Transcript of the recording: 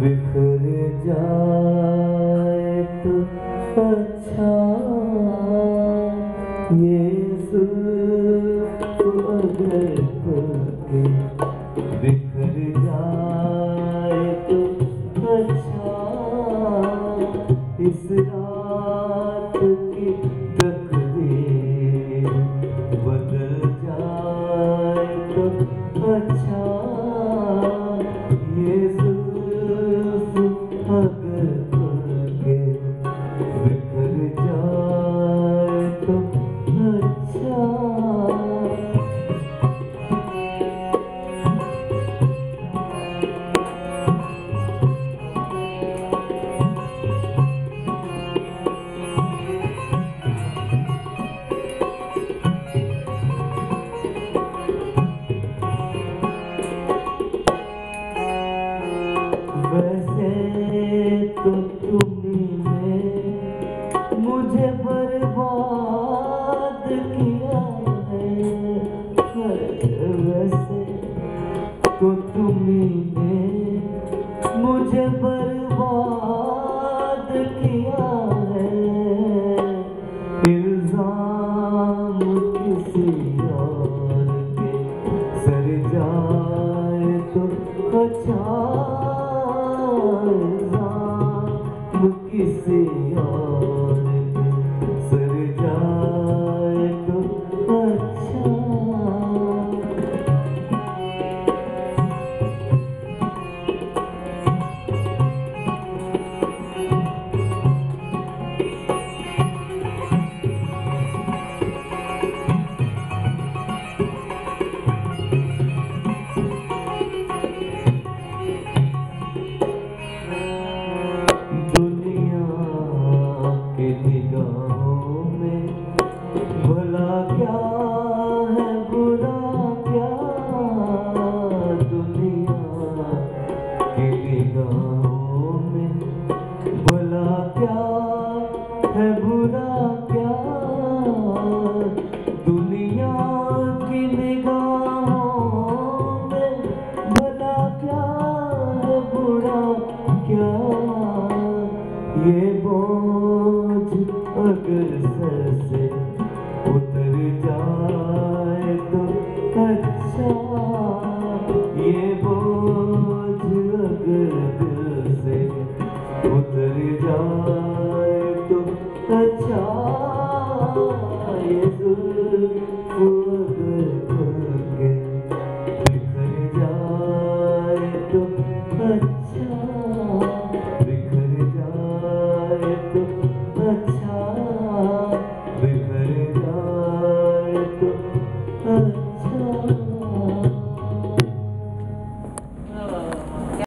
बिखर जाए तो अच्छा ये अगर बिखर जाए तो अच्छा इस रात की जाए तो अच्छा ये तुमने मुझे बर्बाद किया है। इल्ज़ाम किसी और के सर जाए तो अच्छा है बुरा क्या? दुनिया की निगाहों में भला क्या है बुरा क्या? ये बोझ अच्छा ये